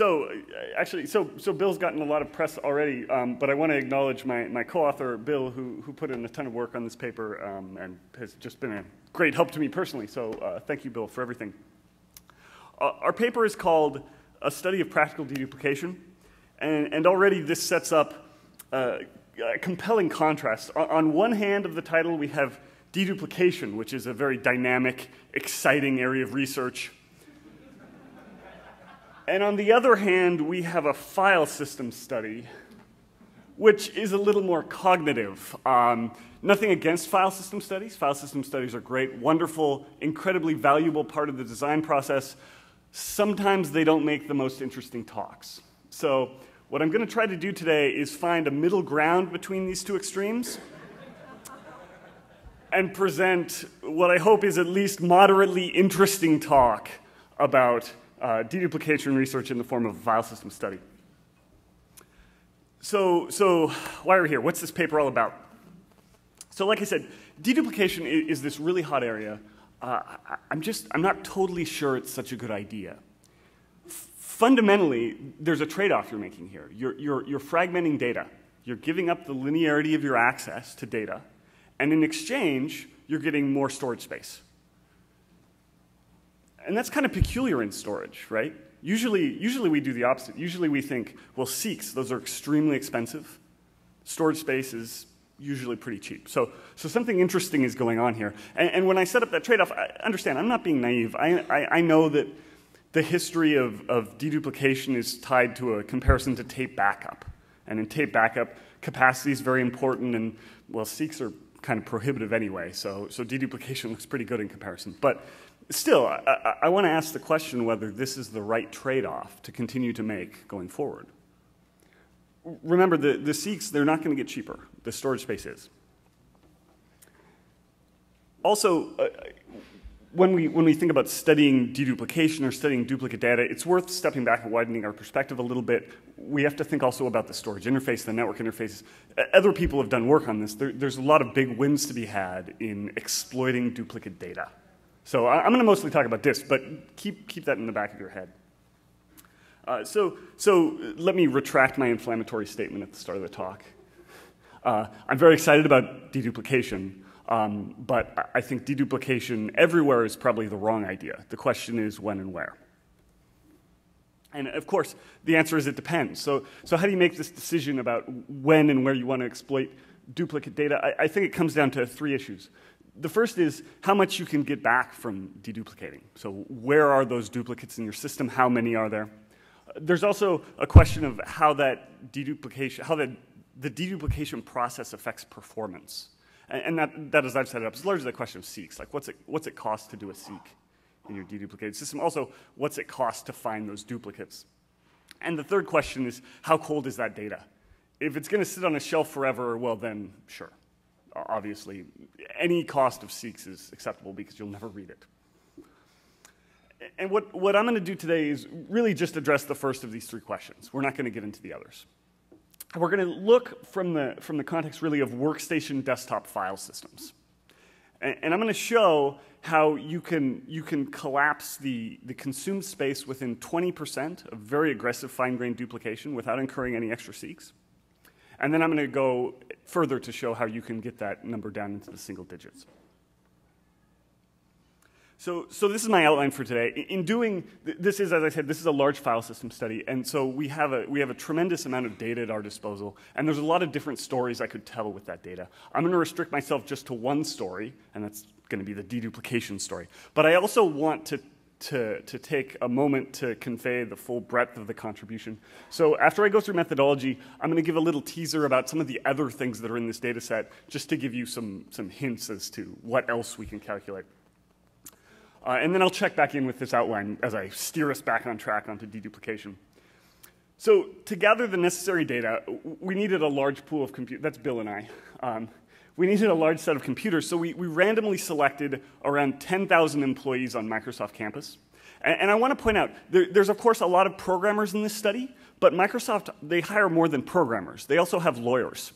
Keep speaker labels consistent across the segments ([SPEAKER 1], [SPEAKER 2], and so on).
[SPEAKER 1] so actually, so, so Bill's gotten a lot of press already, um, but I want to acknowledge my, my co-author, Bill, who, who put in a ton of work on this paper um, and has just been a great help to me personally. So uh, thank you, Bill, for everything. Uh, our paper is called A Study of Practical Deduplication, and, and already this sets up uh, a compelling contrast. On one hand of the title, we have deduplication, which is a very dynamic, exciting area of research. And on the other hand, we have a file system study, which is a little more cognitive. Um, nothing against file system studies. File system studies are great, wonderful, incredibly valuable part of the design process. Sometimes they don't make the most interesting talks. So what I'm going to try to do today is find a middle ground between these two extremes and present what I hope is at least moderately interesting talk about uh, deduplication research in the form of a file system study. So, so why are we here? What's this paper all about? So like I said, deduplication is, is this really hot area. Uh, I, I'm just, I'm not totally sure it's such a good idea. F fundamentally, there's a trade-off you're making here. You're, you're, you're fragmenting data. You're giving up the linearity of your access to data and in exchange, you're getting more storage space. And that's kind of peculiar in storage, right? Usually, usually we do the opposite. Usually we think, well, seeks, those are extremely expensive. Storage space is usually pretty cheap. So, so something interesting is going on here. And, and when I set up that trade-off, I understand, I'm not being naive. I, I, I know that the history of, of deduplication is tied to a comparison to tape backup. And in tape backup, capacity is very important, and, well, seeks are kind of prohibitive anyway, so, so deduplication looks pretty good in comparison. But still, I, I, want to ask the question whether this is the right trade-off to continue to make going forward. Remember, the, the seeks, they're not going to get cheaper. The storage space is. Also, uh, when we, when we think about studying deduplication or studying duplicate data, it's worth stepping back and widening our perspective a little bit. We have to think also about the storage interface, the network interfaces. Other people have done work on this. There, there's a lot of big wins to be had in exploiting duplicate data. So I, am going to mostly talk about this, but keep, keep that in the back of your head. Uh, so, so let me retract my inflammatory statement at the start of the talk. Uh, I'm very excited about deduplication. Um, but I think deduplication everywhere is probably the wrong idea. The question is when and where. And of course, the answer is it depends. So, so how do you make this decision about when and where you want to exploit duplicate data? I, I think it comes down to three issues. The first is how much you can get back from deduplicating. So where are those duplicates in your system? How many are there? There's also a question of how that deduplication, how that the deduplication process affects performance. And that, that, as I've set it up, is largely the question of seeks. Like, what's it, what's it cost to do a seek in your deduplicated system? Also, what's it cost to find those duplicates? And the third question is, how cold is that data? If it's going to sit on a shelf forever, well, then sure. Obviously, any cost of seeks is acceptable because you'll never read it. And what, what I'm going to do today is really just address the first of these three questions. We're not going to get into the others we're going to look from the, from the context really of workstation desktop file systems. And, and I'm going to show how you can, you can collapse the, the consumed space within 20% of very aggressive fine-grained duplication without incurring any extra seeks. And then I'm going to go further to show how you can get that number down into the single digits. So, so this is my outline for today. In doing, this is, as I said, this is a large file system study, and so we have, a, we have a tremendous amount of data at our disposal, and there's a lot of different stories I could tell with that data. I'm going to restrict myself just to one story, and that's going to be the deduplication story. But I also want to, to, to take a moment to convey the full breadth of the contribution. So after I go through methodology, I'm going to give a little teaser about some of the other things that are in this data set, just to give you some, some hints as to what else we can calculate. Uh, and then I'll check back in with this outline as I steer us back on track onto deduplication. So to gather the necessary data, we needed a large pool of compute. That's Bill and I. Um, we needed a large set of computers, so we, we randomly selected around 10,000 employees on Microsoft campus. And, and I want to point out, there, there's of course a lot of programmers in this study, but Microsoft, they hire more than programmers. They also have lawyers.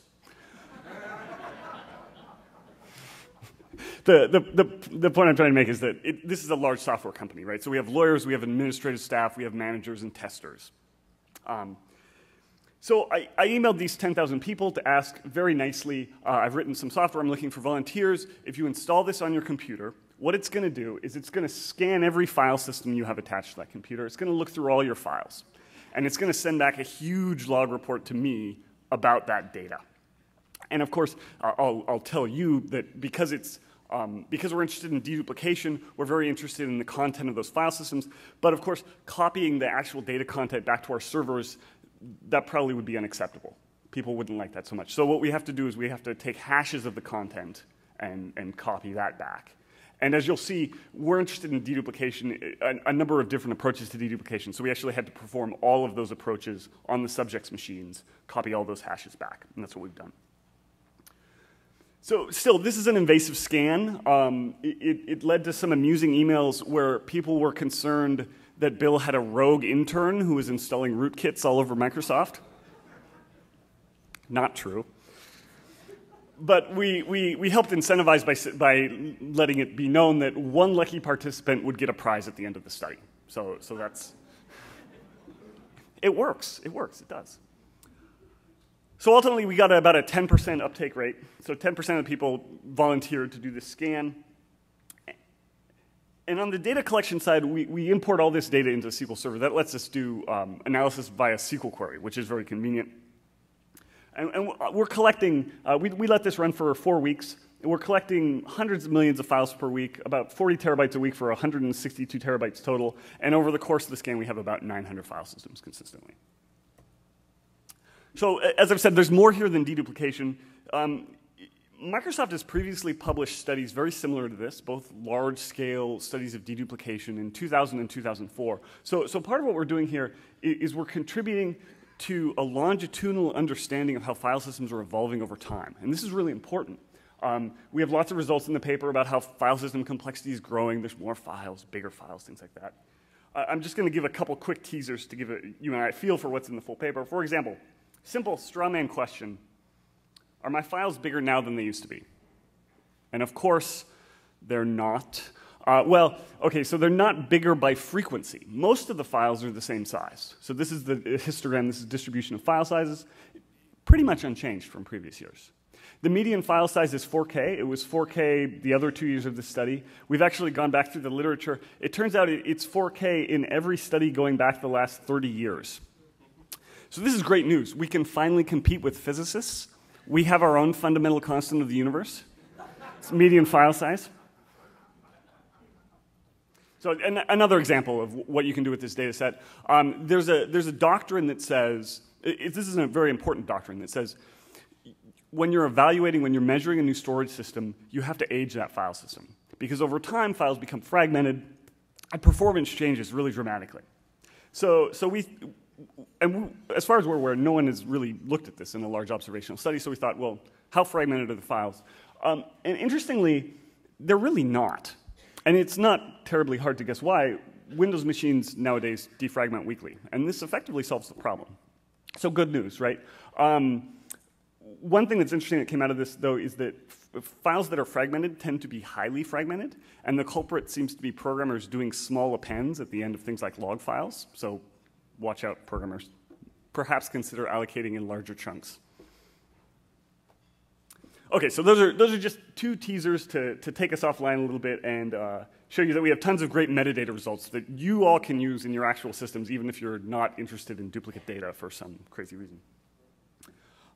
[SPEAKER 1] the, the, the, the, point I'm trying to make is that it, this is a large software company, right? So we have lawyers, we have administrative staff, we have managers and testers. Um, so I, I, emailed these 10,000 people to ask very nicely, uh, I've written some software, I'm looking for volunteers. If you install this on your computer, what it's going to do is it's going to scan every file system you have attached to that computer. It's going to look through all your files. And it's going to send back a huge log report to me about that data. And of course, I'll, I'll tell you that because it's um, because we're interested in deduplication, we're very interested in the content of those file systems. But of course, copying the actual data content back to our servers that probably would be unacceptable. People wouldn't like that so much. So what we have to do is we have to take hashes of the content and, and copy that back. And as you'll see, we're interested in deduplication, a, a, number of different approaches to deduplication. So we actually had to perform all of those approaches on the subject's machines, copy all those hashes back, and that's what we've done. So still, this is an invasive scan. Um, it, it led to some amusing emails where people were concerned that Bill had a rogue intern who was installing rootkits all over Microsoft. Not true. But we, we, we helped incentivize by, by letting it be known that one lucky participant would get a prize at the end of the study. So, so that's, it works, it works, it does. So ultimately, we got about a 10% uptake rate. So 10% of the people volunteered to do this scan. And on the data collection side, we, we import all this data into SQL Server. That lets us do um, analysis via SQL query, which is very convenient. And, and we're collecting, uh, we, we let this run for four weeks. We're collecting hundreds of millions of files per week, about 40 terabytes a week for 162 terabytes total. And over the course of the scan, we have about 900 file systems consistently. So as I've said, there's more here than deduplication. Um, Microsoft has previously published studies very similar to this, both large-scale studies of deduplication in 2000 and 2004. So, so part of what we're doing here is we're contributing to a longitudinal understanding of how file systems are evolving over time. And this is really important. Um, we have lots of results in the paper about how file system complexity is growing. There's more files, bigger files, things like that. Uh, I'm just going to give a couple quick teasers to give a, you and I a feel for what's in the full paper. For example, simple straw man question are my files bigger now than they used to be? And of course, they're not. Uh, well, okay, so they're not bigger by frequency. Most of the files are the same size. So this is the histogram, this is distribution of file sizes, pretty much unchanged from previous years. The median file size is 4K. It was 4K the other two years of the study. We've actually gone back through the literature. It turns out it's 4K in every study going back the last 30 years. So this is great news. We can finally compete with physicists we have our own fundamental constant of the universe. It's median file size. So an, another example of what you can do with this data set, um, there's, a, there's a doctrine that says, it, this is a very important doctrine that says when you're evaluating, when you're measuring a new storage system, you have to age that file system. Because over time, files become fragmented and performance changes really dramatically. So, so we, and as far as we're aware, no one has really looked at this in a large observational study, so we thought, well, how fragmented are the files? Um, and interestingly, they're really not. And it's not terribly hard to guess why. Windows machines nowadays defragment weekly, and this effectively solves the problem. So good news, right? Um, one thing that's interesting that came out of this, though, is that files that are fragmented tend to be highly fragmented, and the culprit seems to be programmers doing small appends at the end of things like log files. So watch out, programmers. Perhaps consider allocating in larger chunks. Okay, so those are, those are just two teasers to, to take us offline a little bit and uh, show you that we have tons of great metadata results that you all can use in your actual systems, even if you're not interested in duplicate data for some crazy reason.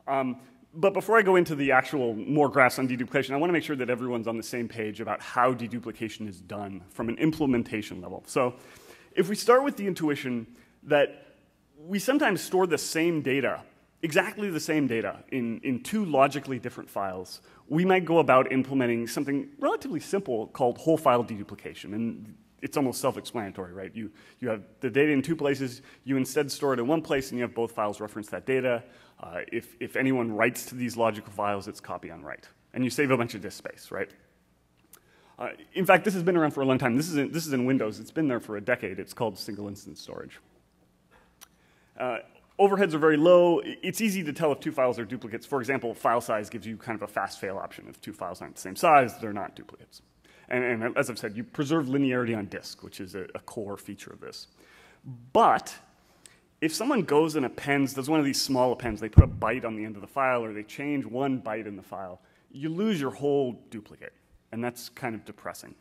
[SPEAKER 1] Um, but before I go into the actual more graphs on deduplication, I want to make sure that everyone's on the same page about how deduplication is done from an implementation level. So if we start with the intuition that we sometimes store the same data, exactly the same data, in, in two logically different files. We might go about implementing something relatively simple called whole file deduplication. And it's almost self-explanatory, right? You, you have the data in two places, you instead store it in one place, and you have both files reference that data. Uh, if, if anyone writes to these logical files, it's copy on write. And you save a bunch of disk space, right? Uh, in fact, this has been around for a long time. This is, in, this is in Windows. It's been there for a decade. It's called single instance storage. Uh, overheads are very low. It's easy to tell if two files are duplicates. For example, file size gives you kind of a fast fail option. If two files aren't the same size, they're not duplicates. And, and as I've said, you preserve linearity on disk, which is a, a core feature of this. But if someone goes and appends, does one of these small appends, they put a byte on the end of the file or they change one byte in the file, you lose your whole duplicate. And that's kind of depressing.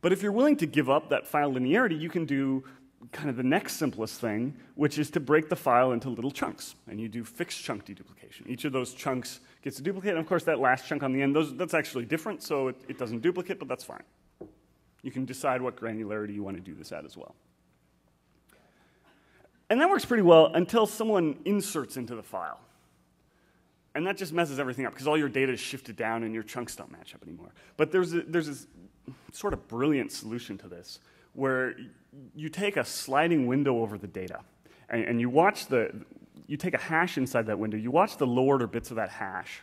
[SPEAKER 1] But if you're willing to give up that file linearity, you can do kind of the next simplest thing, which is to break the file into little chunks. And you do fixed chunk deduplication. Each of those chunks gets a duplicate. And of course, that last chunk on the end, those, that's actually different, so it, it doesn't duplicate, but that's fine. You can decide what granularity you want to do this at as well. And that works pretty well until someone inserts into the file. And that just messes everything up because all your data is shifted down and your chunks don't match up anymore. But there's, a, there's this sort of brilliant solution to this where you take a sliding window over the data and, and, you watch the, you take a hash inside that window, you watch the low order bits of that hash,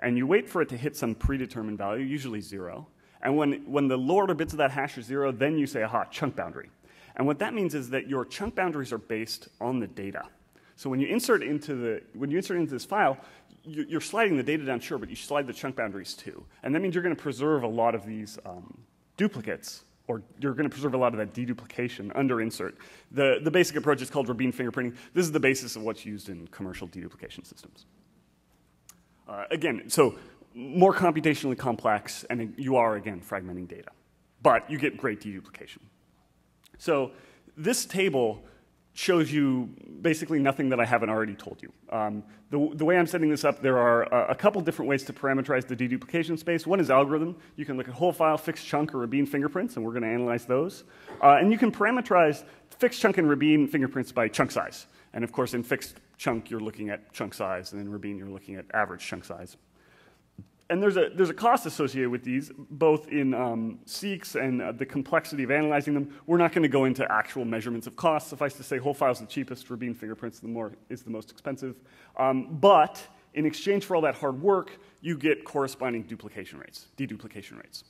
[SPEAKER 1] and you wait for it to hit some predetermined value, usually zero. And when, when the low order bits of that hash are zero, then you say, aha, chunk boundary. And what that means is that your chunk boundaries are based on the data. So when you insert into the when you insert into this file, you're sliding the data down, sure, but you slide the chunk boundaries too. And that means you're going to preserve a lot of these um, duplicates, or you're going to preserve a lot of that deduplication under insert. The, the basic approach is called Rabin fingerprinting. This is the basis of what's used in commercial deduplication systems. Uh, again, so more computationally complex, and you are, again, fragmenting data. But you get great deduplication. So this table shows you basically nothing that I haven't already told you. Um, the, the, way I'm setting this up, there are a, a, couple different ways to parameterize the deduplication space. One is algorithm. You can look at whole file, fixed chunk, or Rabin fingerprints, and we're going to analyze those. Uh, and you can parameterize fixed chunk and Rabin fingerprints by chunk size. And of course, in fixed chunk, you're looking at chunk size, and in Rabin, you're looking at average chunk size and there's a, there's a cost associated with these, both in um, seeks and uh, the complexity of analyzing them. We're not going to go into actual measurements of cost. Suffice to say, whole file is the cheapest, Rabin fingerprints the more, is the most expensive. Um, but in exchange for all that hard work, you get corresponding duplication rates, deduplication rates.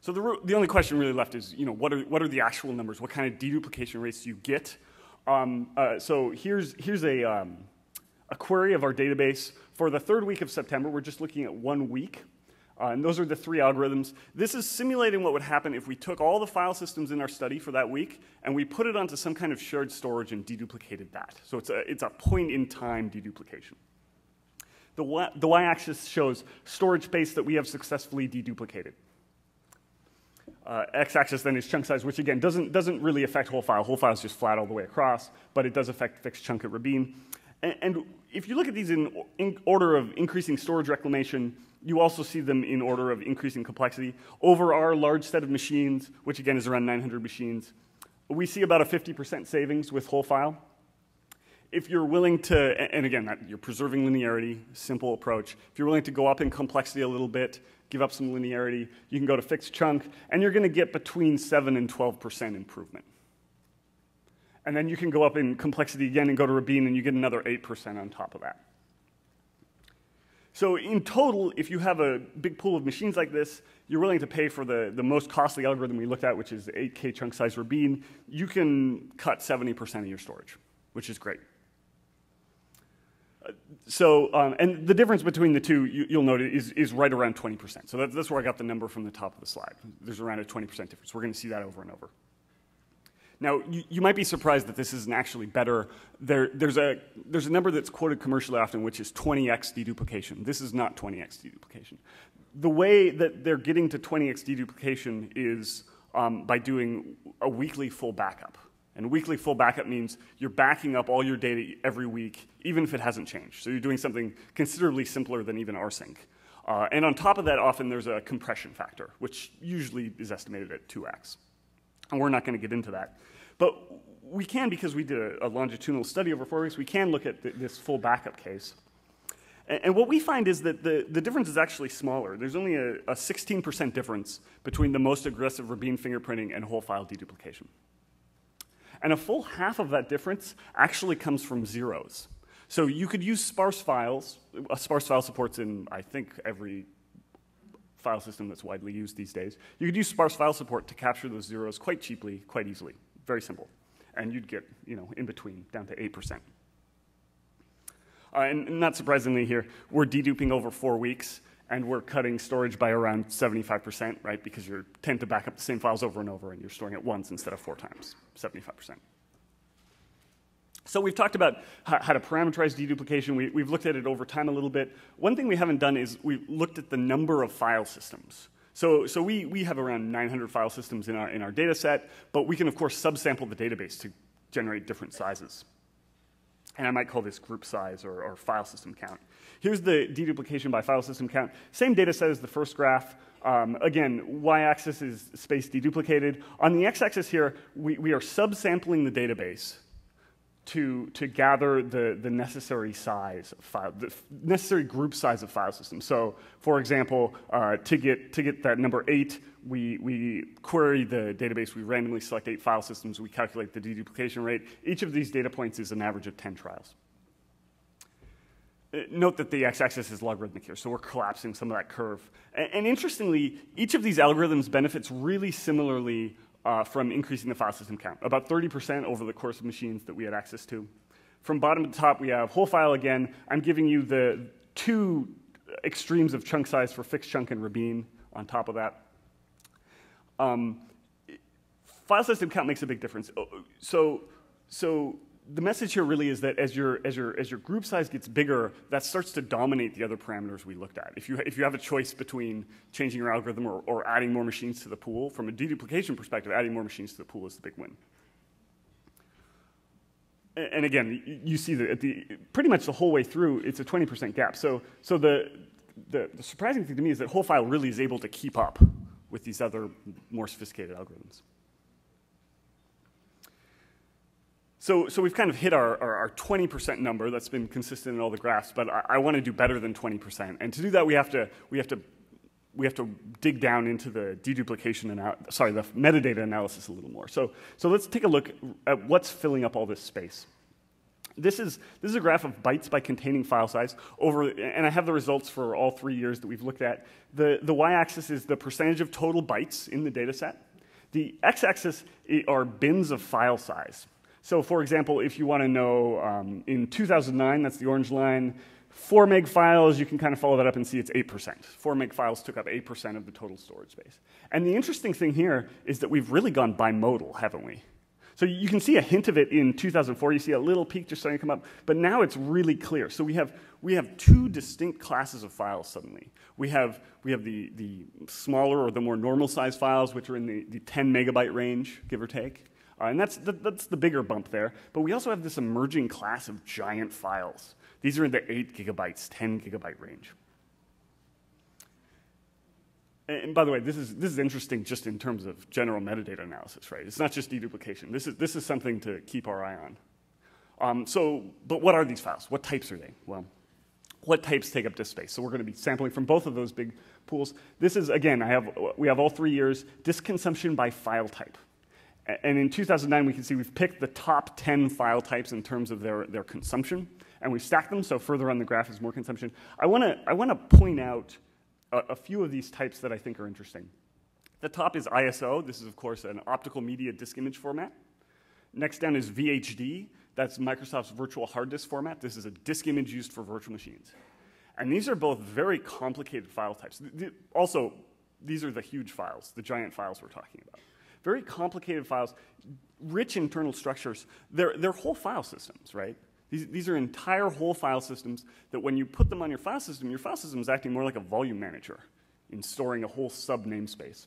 [SPEAKER 1] So the, the only question really left is, you know, what are, what are the actual numbers? What kind of deduplication rates do you get? Um, uh, so here's, here's a, um, a query of our database for the third week of September, we're just looking at one week. Uh, and those are the three algorithms. This is simulating what would happen if we took all the file systems in our study for that week and we put it onto some kind of shared storage and deduplicated that. So it's a, it's a point in time deduplication. The the y-axis shows storage space that we have successfully deduplicated. Uh, x-axis then is chunk size, which again doesn't, doesn't really affect whole file. Whole file is just flat all the way across, but it does affect fixed chunk at Rabin. And, and if you look at these in, in, order of increasing storage reclamation, you also see them in order of increasing complexity. Over our large set of machines, which again is around 900 machines, we see about a 50% savings with whole file. If you're willing to, and again, you're preserving linearity, simple approach. If you're willing to go up in complexity a little bit, give up some linearity, you can go to fixed chunk, and you're going to get between 7 and 12% improvement. And then you can go up in complexity again and go to Rabin, and you get another 8% on top of that. So in total, if you have a big pool of machines like this, you're willing to pay for the, the most costly algorithm we looked at, which is 8K chunk size Rabin, you can cut 70% of your storage, which is great. So, um, and the difference between the two, you, will note, is, is right around 20%. So that, that's where I got the number from the top of the slide. There's around a 20% difference. We're going to see that over and over. Now, you, you, might be surprised that this isn't actually better. There, there's, a, there's a number that's quoted commercially often, which is 20x deduplication. This is not 20x deduplication. The way that they're getting to 20x deduplication is um, by doing a weekly full backup. And weekly full backup means you're backing up all your data every week, even if it hasn't changed. So you're doing something considerably simpler than even rsync. Uh, and on top of that, often there's a compression factor, which usually is estimated at 2x. And we're not going to get into that. But we can, because we did a, a longitudinal study over four weeks, we can look at th this full backup case. And, and, what we find is that the, the difference is actually smaller. There's only a, a 16% difference between the most aggressive Rabin fingerprinting and whole file deduplication. And a full half of that difference actually comes from zeros. So you could use sparse files. A sparse file supports in, I think, every file system that's widely used these days. You could use sparse file support to capture those zeros quite cheaply, quite easily. Very simple. And you'd get, you know, in between, down to 8%. Uh, and not surprisingly here, we're deduping over four weeks, and we're cutting storage by around 75%, right? Because you tend to back up the same files over and over, and you're storing it once instead of four times, 75%. So we've talked about how, to parameterize deduplication. We, we've looked at it over time a little bit. One thing we haven't done is we've looked at the number of file systems. So, so we, we have around 900 file systems in our, in our data set, but we can, of course, subsample the database to generate different sizes. And I might call this group size or, or file system count. Here's the deduplication by file system count. Same data set as the first graph. Um, again, y-axis is space deduplicated. On the x-axis here, we, we are subsampling the database to, to gather the, the necessary size of file, the necessary group size of file systems. So, for example, uh, to, get, to get that number eight, we, we query the database, we randomly select eight file systems, we calculate the deduplication rate. Each of these data points is an average of 10 trials. Uh, note that the x-axis is logarithmic here, so we're collapsing some of that curve. And, and interestingly, each of these algorithms benefits really similarly uh, from increasing the file system count, about 30% over the course of machines that we had access to. From bottom to top, we have whole file again. I'm giving you the two extremes of chunk size for fixed chunk and Rabin on top of that. Um, file system count makes a big difference. Oh, so, so the message here really is that as your, as, your, as your group size gets bigger, that starts to dominate the other parameters we looked at. If you, if you have a choice between changing your algorithm or, or adding more machines to the pool, from a deduplication perspective, adding more machines to the pool is the big win. And again, you see that the, pretty much the whole way through, it's a 20% gap. So, so the, the, the surprising thing to me is that whole file really is able to keep up with these other more sophisticated algorithms. So, so we've kind of hit our, our, our 20% number that's been consistent in all the graphs, but I, I want to do better than 20%. And to do that, we have to, we have to, we have to dig down into the deduplication, and sorry, the metadata analysis a little more. So, so let's take a look at what's filling up all this space. This is, this is a graph of bytes by containing file size over, and I have the results for all three years that we've looked at. The, the y-axis is the percentage of total bytes in the data set. The x-axis eh, are bins of file size. So for example, if you want to know um, in 2009, that's the orange line, 4 meg files, you can kind of follow that up and see it's 8%. 4 meg files took up 8% of the total storage space. And the interesting thing here is that we've really gone bimodal, haven't we? So you can see a hint of it in 2004. You see a little peak just starting to come up, but now it's really clear. So we have, we have two distinct classes of files suddenly. We have, we have the, the smaller or the more normal size files, which are in the, the 10 megabyte range, give or take. Uh, and that's the, that's the bigger bump there. But we also have this emerging class of giant files. These are in the 8 gigabytes, 10 gigabyte range. And by the way, this is, this is interesting just in terms of general metadata analysis, right? It's not just deduplication. This is, this is something to keep our eye on. Um, so, but what are these files? What types are they? Well, what types take up disk space? So we're going to be sampling from both of those big pools. This is, again, I have, we have all three years, disk consumption by file type. And in 2009, we can see we've picked the top 10 file types in terms of their, their consumption, and we've stacked them, so further on the graph is more consumption. I want to I wanna point out a, a, few of these types that I think are interesting. The top is ISO. This is, of course, an optical media disk image format. Next down is VHD. That's Microsoft's virtual hard disk format. This is a disk image used for virtual machines. And these are both very complicated file types. Also, these are the huge files, the giant files we're talking about very complicated files, rich internal structures. They're, they're whole file systems, right? These, these are entire whole file systems that when you put them on your file system, your file system is acting more like a volume manager in storing a whole sub namespace.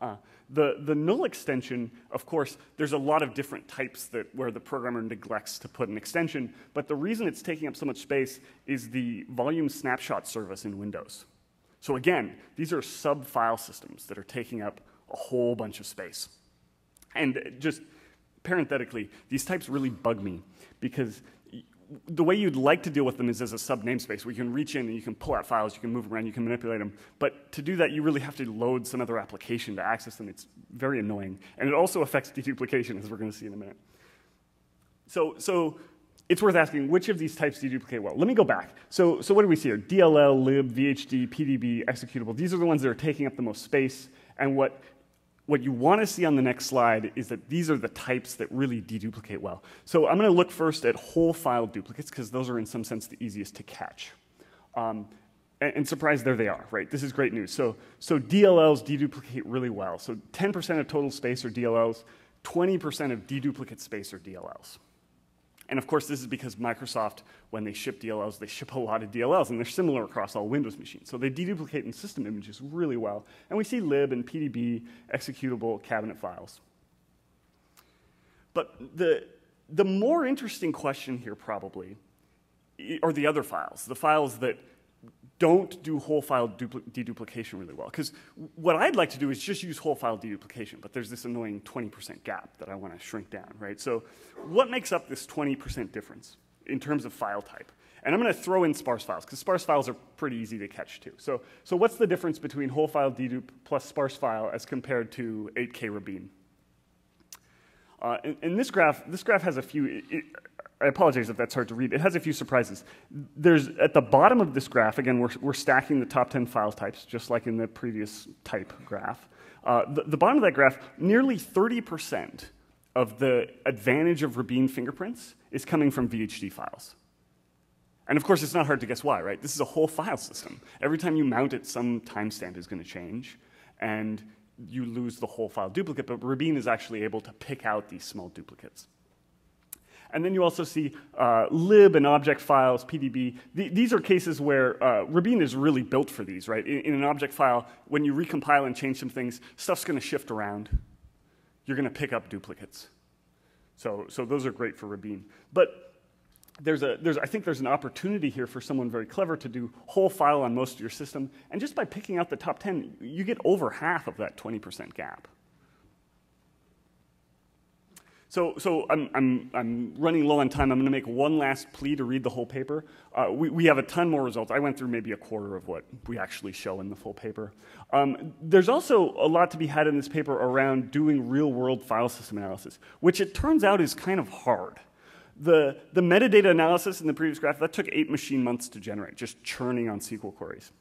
[SPEAKER 1] Uh, the, the null extension, of course, there's a lot of different types that where the programmer neglects to put an extension, but the reason it's taking up so much space is the volume snapshot service in Windows. So again, these are sub file systems that are taking up a whole bunch of space. And just parenthetically, these types really bug me because the way you'd like to deal with them is as a sub namespace where you can reach in and you can pull out files, you can move around, you can manipulate them. But to do that, you really have to load some other application to access them. It's very annoying. And it also affects deduplication, as we're going to see in a minute. So, so it's worth asking which of these types deduplicate well. Let me go back. So, so what do we see here? DLL, lib, VHD, PDB, executable. These are the ones that are taking up the most space. And what what you want to see on the next slide is that these are the types that really deduplicate well. So I'm going to look first at whole file duplicates because those are in some sense the easiest to catch. Um, and, and surprise, there they are, right? This is great news. So, so DLLs deduplicate really well. So 10% of total space are DLLs, 20% of deduplicate space are DLLs. And of course, this is because Microsoft, when they ship DLLs, they ship a lot of DLLs, and they're similar across all Windows machines. So they deduplicate in system images really well. And we see lib and PDB executable cabinet files. But the, the more interesting question here probably are the other files, the files that don't do whole file deduplication really well. Because what I'd like to do is just use whole file deduplication, but there's this annoying 20% gap that I want to shrink down, right? So what makes up this 20% difference in terms of file type? And I'm going to throw in sparse files, because sparse files are pretty easy to catch too. So, so what's the difference between whole file dedupe plus sparse file as compared to 8K Rabin? Uh, in, this graph, this graph has a few, I apologize if that's hard to read. It has a few surprises. There's, at the bottom of this graph, again, we're, we're stacking the top 10 file types, just like in the previous type graph. Uh, the, the, bottom of that graph, nearly 30% of the advantage of Rabin fingerprints is coming from VHD files. And of course, it's not hard to guess why, right? This is a whole file system. Every time you mount it, some timestamp is going to change, and you lose the whole file duplicate, but Rabin is actually able to pick out these small duplicates. And then you also see uh, lib and object files, PDB. these are cases where uh, Rabin is really built for these, right? In, in, an object file, when you recompile and change some things, stuff's going to shift around. You're going to pick up duplicates. So, so those are great for Rabin. But there's a, there's, I think there's an opportunity here for someone very clever to do whole file on most of your system. And just by picking out the top 10, you get over half of that 20% gap. So, so I'm, I'm, I'm running low on time. I'm going to make one last plea to read the whole paper. Uh, we, we have a ton more results. I went through maybe a quarter of what we actually show in the full paper. Um, there's also a lot to be had in this paper around doing real world file system analysis, which it turns out is kind of hard. The, the metadata analysis in the previous graph, that took eight machine months to generate, just churning on SQL queries.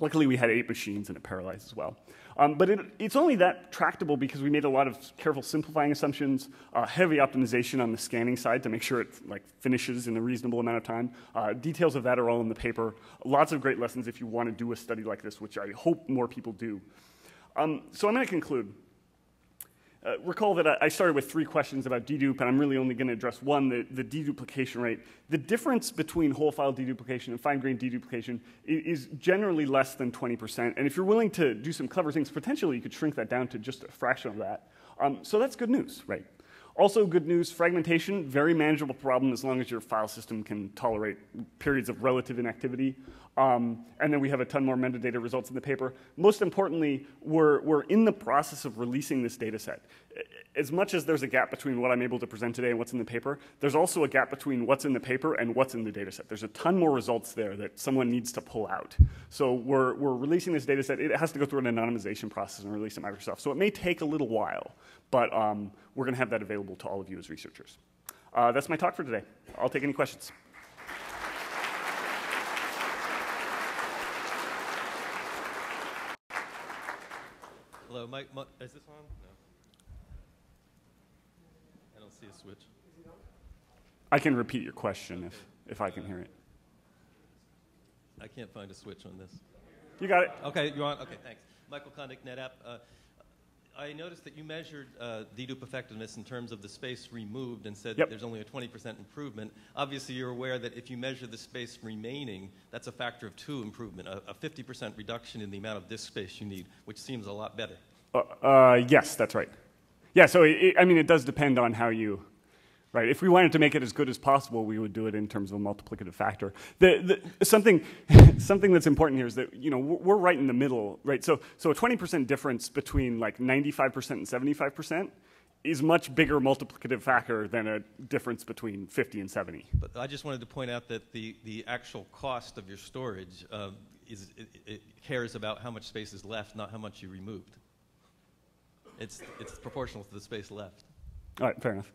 [SPEAKER 1] Luckily, we had eight machines and it parallelized as well. Um, but it, it's only that tractable because we made a lot of careful simplifying assumptions, uh, heavy optimization on the scanning side to make sure it like finishes in a reasonable amount of time. Uh, details of that are all in the paper. Lots of great lessons if you want to do a study like this, which I hope more people do. Um, so I'm going to conclude. Uh, recall that I started with three questions about dedupe, and I'm really only going to address one, the, the, deduplication rate. The difference between whole file deduplication and fine-grained deduplication is, generally less than 20%. And if you're willing to do some clever things, potentially you could shrink that down to just a fraction of that. Um, so that's good news, right? Also, good news fragmentation, very manageable problem as long as your file system can tolerate periods of relative inactivity. Um, and then we have a ton more metadata results in the paper. Most importantly, we're, we're in the process of releasing this data set. As much as there's a gap between what I'm able to present today and what's in the paper, there's also a gap between what's in the paper and what's in the data set. There's a ton more results there that someone needs to pull out. So we're, we're releasing this data set. It has to go through an anonymization process and release at Microsoft. So it may take a little while, but um, we're going to have that available to all of you as researchers. Uh, that's my talk for today. I'll take any questions.
[SPEAKER 2] Hello, Mike. Is this on? No. I don't see a switch.
[SPEAKER 1] I can repeat your question if, if I can hear it.
[SPEAKER 2] I can't find a switch on this.
[SPEAKER 1] You got it.
[SPEAKER 2] Okay, you're on. Okay, thanks. Michael Condict, NetApp. Uh, I noticed that you measured uh, dedupe effectiveness in terms of the space removed and said
[SPEAKER 1] yep.
[SPEAKER 2] there's only a 20% improvement. Obviously, you're aware that if you measure the space remaining, that's a factor of two improvement, a, a 50% reduction in the amount of disk space you need, which seems a lot better.
[SPEAKER 1] Uh, uh, yes, that's right. Yeah, so it, I mean, it does depend on how you right? If we wanted to make it as good as possible, we would do it in terms of a multiplicative factor. The, the, something, something that's important here is that you know we're right in the middle, right? So, so a 20% difference between like 95% and 75% is much bigger multiplicative factor than a difference between 50 and 70.
[SPEAKER 2] But I just wanted to point out that the, the actual cost of your storage uh, is, it, it cares about how much space is left, not how much you removed. It's, it's proportional to the space left.
[SPEAKER 1] All right, fair enough.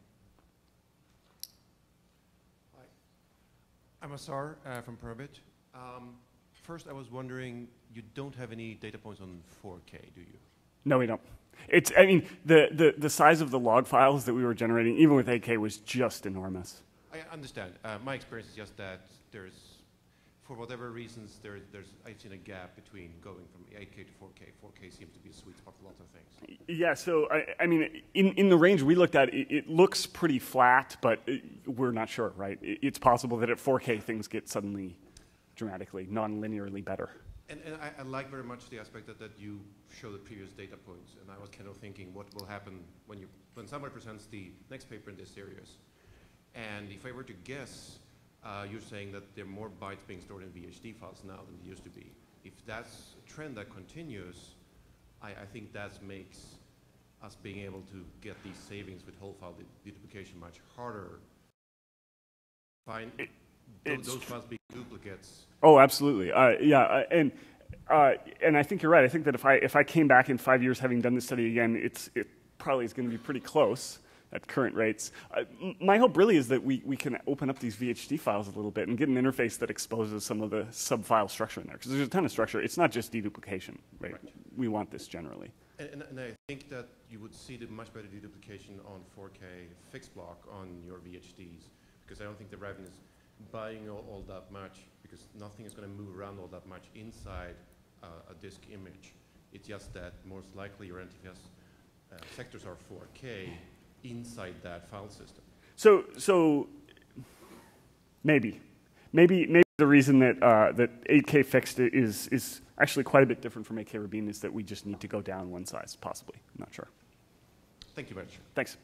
[SPEAKER 3] I'm Assar uh, from Permabit. Um, first, I was wondering, you don't have any data points on 4K, do you?
[SPEAKER 1] No, we don't. It's, I mean, the, the, the size of the log files that we were generating, even with 8K, was just enormous.
[SPEAKER 3] I understand. Uh, my experience is just that there's, for whatever reasons, there, there's, I've seen a gap between going from 8K to 4K, 4K 4K seems to be a sweet spot for a lot of things.
[SPEAKER 1] Yeah, so I, I mean, in, in the range we looked at, it, it looks pretty flat, but it, we're not sure, right? It, it's possible that at 4K things get suddenly dramatically, non-linearly better.
[SPEAKER 3] And, and I, I, like very much the aspect that, that you show the previous data points, and I was kind of thinking what will happen when, you, when someone presents the next paper in this series. And if I were to guess, uh, you're saying that there are more bytes being stored in VHD files now than there used to be. If that's a trend that continues, I, I think that makes us being able to get these savings with whole file deduplication much harder. Find it, those, those files being duplicates.
[SPEAKER 1] Oh, absolutely. Uh, yeah, uh, and uh, and I think you're right. I think that if I if I came back in five years having done this study again, it's it probably is going to be pretty close at current rates. Uh, my hope really is that we, we can open up these VHD files a little bit and get an interface that exposes some of the sub-file structure in there. Because there's a ton of structure. It's not just deduplication, right? right. We want this generally.
[SPEAKER 3] And, and, I think that you would see the much better deduplication on 4K fixed block on your VHDs because I don't think the Rabin is buying all, all that much because nothing is going to move around all that much inside uh, a disk image. It's just that most likely your NTFS uh, sectors are 4K inside that file system.
[SPEAKER 1] So, so maybe, maybe, maybe the reason that uh, that 8K fixed is is actually quite a bit different from 8K Rabin is that we just need to go down one size, possibly. I'm not sure.
[SPEAKER 3] Thank you very much.
[SPEAKER 1] Thanks.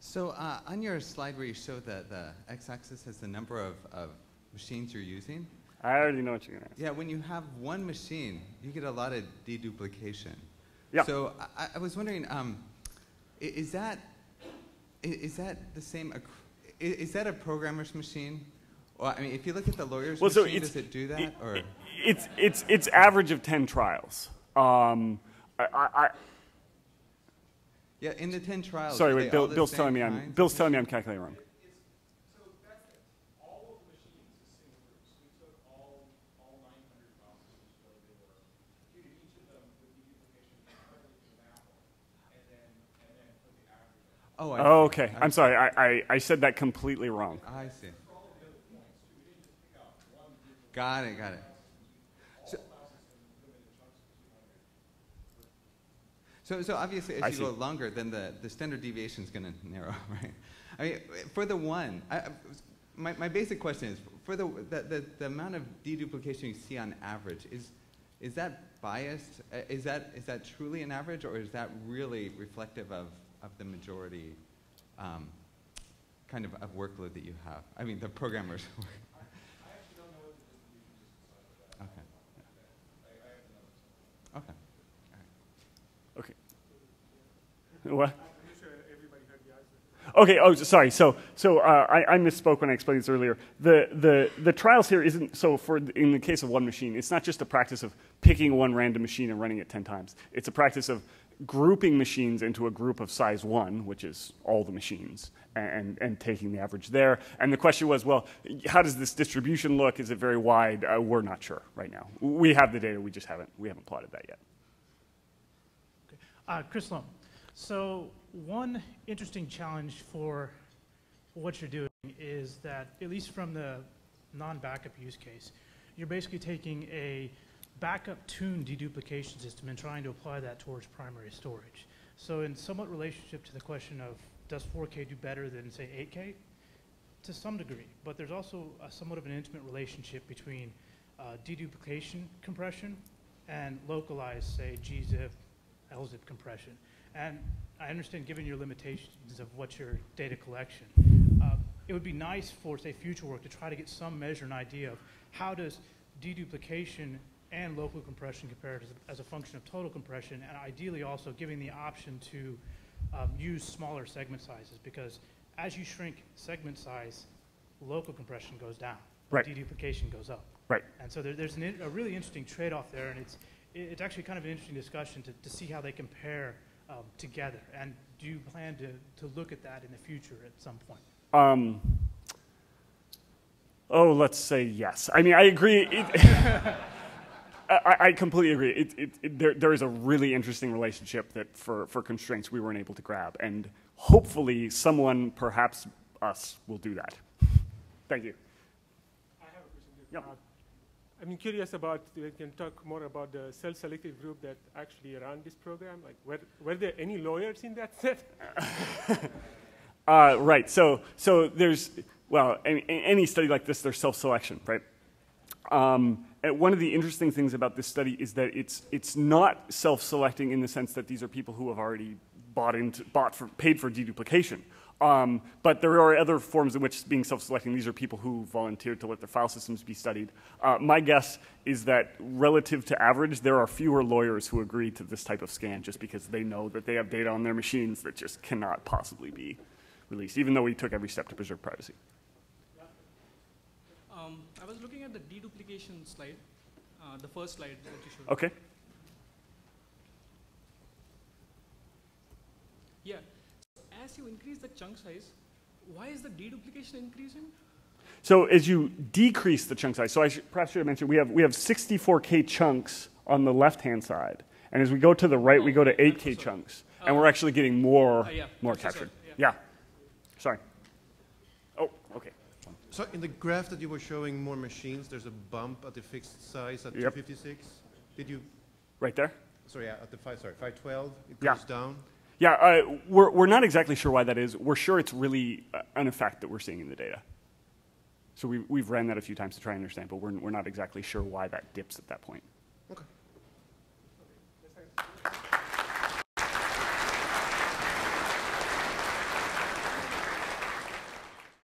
[SPEAKER 4] So uh, on your slide where you show that the x-axis has the number of, of machines you're using.
[SPEAKER 1] I already know what you're going to ask.
[SPEAKER 4] Yeah, when you have one machine, you get a lot of deduplication.
[SPEAKER 1] Yeah.
[SPEAKER 4] So I, I was wondering, um, is that is that the same? Is that a programmer's machine? Well, I mean, if you look at the lawyer's well, machine, so does it do that? It, or
[SPEAKER 1] it's it's it's average of ten trials. Um, I, I,
[SPEAKER 4] yeah, in the ten trials.
[SPEAKER 1] Sorry, wait. Bill, Bill's telling me I'm Bill's telling me I'm calculating wrong.
[SPEAKER 4] Oh, I
[SPEAKER 1] oh okay. I'm sorry. I, I, I said that completely wrong.
[SPEAKER 4] I see. Got it, got it. So, so, so obviously, as I you see. go longer, then the, the standard deviation is going to narrow, right? I mean, for the one, I, my, my basic question is, for the, the, the, the amount of deduplication you see on average, is, is that biased? Uh, is that, is that truly an average, or is that really reflective of of the majority um, kind of, of workload that you have? I mean, the programmers.
[SPEAKER 1] Okay. Okay. Okay. What? Okay. Oh, sorry. So, so uh, I, I, misspoke when I explained this earlier. The, the, the trials here isn't so for in the case of one machine. It's not just a practice of picking one random machine and running it ten times. It's a practice of grouping machines into a group of size one, which is all the machines, and, and taking the average there. And the question was, well, how does this distribution look? Is it very wide? Uh, we're not sure right now. We have the data, we just haven't, we haven't plotted that yet.
[SPEAKER 5] Okay. Uh, Chris Lum. So one interesting challenge for what you're doing is that, at least from the non-backup use case, you're basically taking a backup tuned deduplication system and trying to apply that towards primary storage. So in somewhat relationship to the question of does 4K do better than say 8K? To some degree, but there's also somewhat of an intimate relationship between uh, deduplication compression and localized, say, gzip, lzip compression. And I understand, given your limitations of what your data collection, uh, it would be nice for, say, future work to try to get some measure and idea of how does deduplication and local compression compared as a, as a, function of total compression, and ideally also giving the option to um, use smaller segment sizes because as you shrink segment size, local compression goes down,
[SPEAKER 1] right.
[SPEAKER 5] deduplication goes up.
[SPEAKER 1] Right.
[SPEAKER 5] And so there, there's an, a really interesting trade-off there, and it's it's actually kind of an interesting discussion to, to see how they compare um, together. And do you plan to, to look at that in the future at some point?
[SPEAKER 1] Um, oh, let's say yes. I mean, I agree. It, I, I, completely agree. It, it, it, there, there is a really interesting relationship that for, for constraints we weren't able to grab. And hopefully someone, perhaps us, will do that. Thank you.
[SPEAKER 6] I have a question. Yep. Uh, I'm curious about, we can talk more about the self-selected group that actually ran this program. Like, were, were there any lawyers in that set?
[SPEAKER 1] Uh, right. So, so there's well, any, any study like this, there's self-selection, right? Um, one of the interesting things about this study is that it's it's not self-selecting in the sense that these are people who have already bought into bought for paid for deduplication. Um, but there are other forms in which being self-selecting. These are people who volunteered to let their file systems be studied. Uh, my guess is that relative to average, there are fewer lawyers who agree to this type of scan just because they know that they have data on their machines that just cannot possibly be released, even though we took every step to preserve privacy.
[SPEAKER 7] Um, I was looking at the deduplication slide, uh, the first slide that you showed.
[SPEAKER 1] Okay.
[SPEAKER 7] Yeah. So as you increase the chunk size, why is the deduplication increasing?
[SPEAKER 1] So as you decrease the chunk size, so I should, perhaps should have mentioned we have we have 64k chunks on the left-hand side, and as we go to the right, we go to 8k chunks, and we're actually getting more
[SPEAKER 7] Uh, yeah,
[SPEAKER 1] more
[SPEAKER 7] that's what I
[SPEAKER 1] captured. Yeah. Sorry.
[SPEAKER 3] So in the graph that you were showing more machines, there's a bump at the fixed size at
[SPEAKER 1] Yep.
[SPEAKER 3] 256. Did you,
[SPEAKER 1] Right there.
[SPEAKER 3] sorry, yeah, at the five, sorry, 512, it
[SPEAKER 1] Yeah.
[SPEAKER 3] down?
[SPEAKER 1] Yeah, uh, we're we're not exactly sure why that is. We're sure it's really uh, an effect that we're seeing in the data. So we we've ran that a few times to try and understand, but we're we're not exactly sure why that dips at that point.